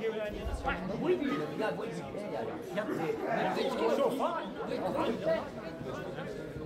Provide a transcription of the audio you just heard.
Yeah, wait, yeah, yeah, yeah.